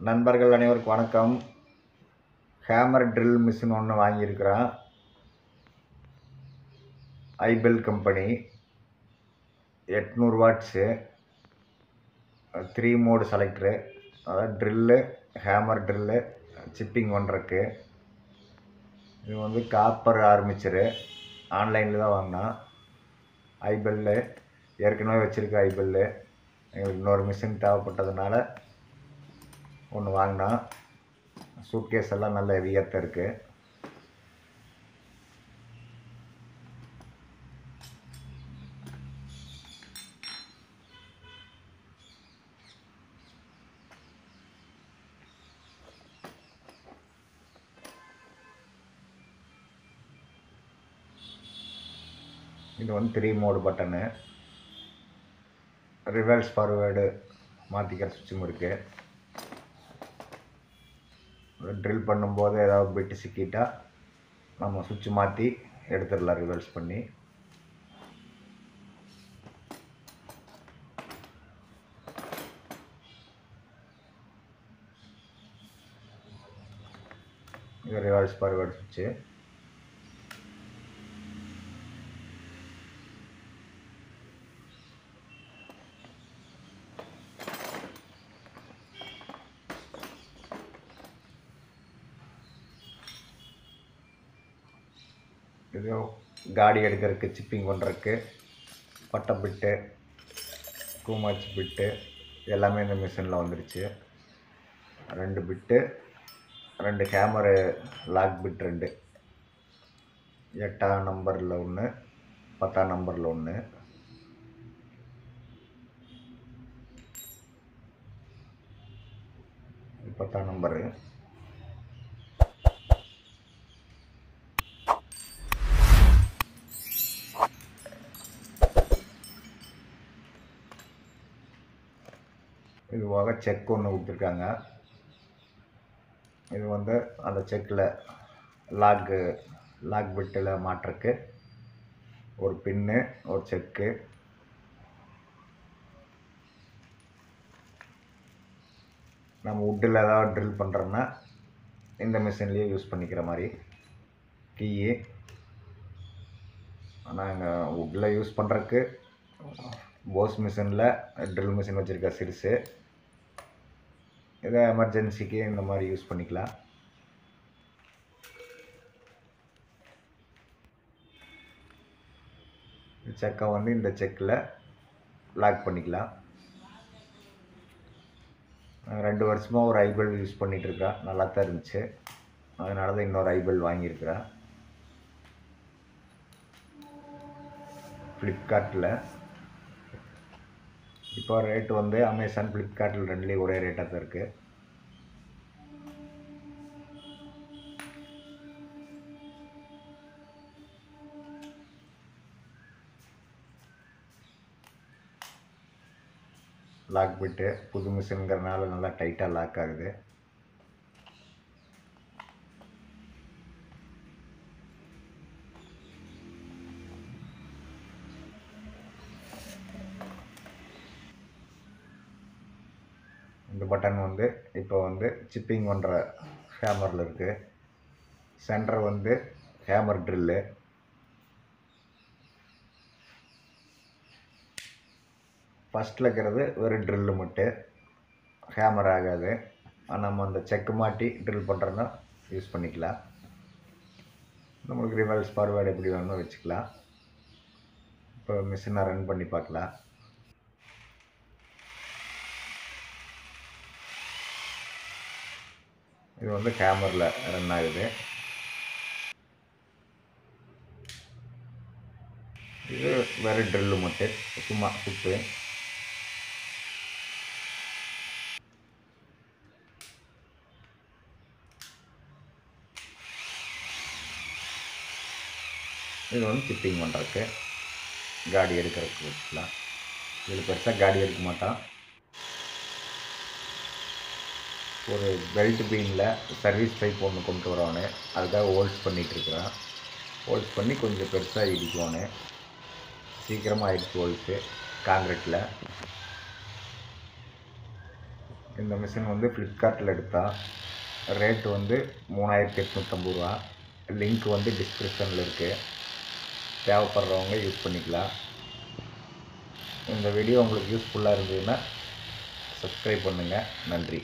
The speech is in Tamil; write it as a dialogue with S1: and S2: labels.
S1: நண்பர்கள் அனைவருக்கும் வணக்கம். ஹேமர் ட்ரில் மிஷின் ஒன்று வாங்கியிருக்கிறேன் ஐபெல் கம்பெனி எட்நூறு வாட்ஸு த்ரீ மோடு செலக்டரு அதாவது ட்ரில்லு ஹேமர் ட்ரில்லு சிப்பிங் ஒன்றிருக்கு இது வந்து காப்பர் ஆர்மிச்சரு ஆன்லைனில் தான் வாங்கினேன் ஐபெல்லு ஏற்கனவே வச்சுருக்க ஐபெல்லு எங்களுக்கு இன்னொரு மிஷின் தேவைப்பட்டதுனால ஒன்று வாங்கினோம் சூட்கேஸ் எல்லாம் நல்ல ஹெவியாக இருக்குது இது வந்து three mode button reverse forward மாற்றிக்கிற சுவிட்சும் இருக்குது ட்ரில் பண்ணும்போது ஏதாவது பெட்டு சிக்கிட்டால் நம்ம சுவிட்ச் மாற்றி எடுத்துடலாம் ரிவர்ஸ் பண்ணி. இது ரிவர்ஸ் ஃபார்வேர்டு சுவிட்சு இது காடி எடுக்கிறதுக்கு சிப்பிங் பண்ணுறதுக்கு பட்டை பிட்டு கூமாச்சி பிட்டு எல்லாமே இந்த மிஷினில் வந்துருச்சு. ரெண்டு பிட்டு ரெண்டு கேமரா லாக் பிட் ரெண்டு. எட்டாம் நம்பரில் ஒன்று பத்தாம் நம்பரில் ஒன்று பத்தாம் நம்பரு இது போக செக் ஒன்று கொடுத்துருக்காங்க. இது வந்து அந்த செக்கில் லாக்கு லாக் பிட்டில் மாட்டுறக்கு ஒரு பின்னு ஒரு செக்கு. நம்ம வுட்டில் ஏதாவது ட்ரில் பண்ணுறோன்னா இந்த மிஷின்லேயே யூஸ் பண்ணிக்கிற மாதிரி. கீயு நாங்கள் வுட்டில் யூஸ் பண்ணுறக்கு போஸ் மிஷினில் ட்ரில் மிஷின் வச்சுருக்க சிறுசு. இதை எமர்ஜென்சிக்கு இந்த மாதிரி யூஸ் பண்ணிக்கலாம். செக்கை வந்து இந்த செக்கில் லாக் பண்ணிக்கலாம். ரெண்டு வருஷமாக ஒரு ஐபெல் யூஸ் பண்ணிகிட்ருக்கா நல்லா தான் இருந்துச்சு. அதனால தான் இன்னொரு ஐபெல் வாங்கியிருக்கிறேன் ஃப்ளிப்கார்ட்டில் இப்போ ரேட்டு வந்து அமேசான் ஃப்ளிப்கார்ட்டில் ரெண்டுலேயும் ஒரே ரேட்டாக தான் இருக்குது லாக் பிட்டு புது மிஷின்ங்கிறனால நல்லா டைட்டாக லாக் ஆகுது. இந்த பட்டன் வந்து இப்போ வந்து சிப்பிங் பண்ணுற ஹேமரில் இருக்குது சென்டர் வந்து ஹேமர் ட்ரில்லு ஃபஸ்ட்டில் இருக்கிறது வெறும் ட்ரில்லு மட்டும். ஹேமர் ஆகாது. நம்ம அந்த செக்கு மாட்டி ட்ரில் பண்ணுறோன்னா யூஸ் பண்ணிக்கலாம். நம்மளுக்கு ரிவல்ஸ் ஃபார்வேர்டு எப்படி வேணுமோ வச்சுக்கலாம். இப்போ மிஷினை ரன் பண்ணி பார்க்கலாம். இது வந்து கேமரில் ரன் ஆகுது. இது வேறு ட்ரில்லு மட்டும் சும்மா சுத்து. இது வந்து சிப்பிங் பண்ணுறதுக்கு காடி எடுக்கிறதுக்கு வச்சுக்கலாம். இதில் பெருசாக காடி எடுக்க மாட்டான். ஒரு பெல்ட் பீனில் சர்வீஸ் பைப் ஒன்று கொண்டு வரவானு அதுக்காக ஹோல்ஸ் பண்ணிகிட்ருக்குறேன் ஹோல்ஸ் பண்ணி கொஞ்சம் பெருசாக இடிக்குவானு. சீக்கிரமாக ஆயிடுச்சு ஹோல்ஸு காங்கிரீட்டில் இந்த மிஷின் வந்து ஃப்ளிப்கார்ட்டில் எடுத்தால் ரேட்டு வந்து மூணாயிரத்தி எட்நூற்றம்பது ரூபா. லிங்க் வந்து டிஸ்கிரிப்ஷனில் இருக்குது தேவைப்படுறவங்க யூஸ் பண்ணிக்கலாம். இந்த வீடியோ உங்களுக்கு யூஸ்ஃபுல்லாக இருந்ததுன்னா சப்ஸ்கிரைப் பண்ணுங்கள் நன்றி.